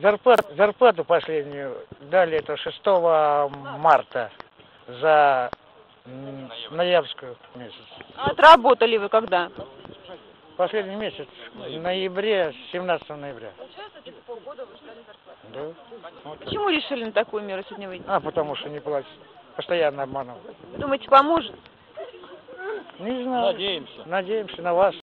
зарплату, зарплату последнюю дали это 6 марта за ноябрьскую месяц. А отработали вы когда? Последний месяц, в ноябре, 17 ноября. Да. Вот. Почему решили на такую меру сегодня выйти? А, потому что не платят. Постоянно обманывают. Думаете, поможет? Не знаю. Надеемся. Надеемся на вас.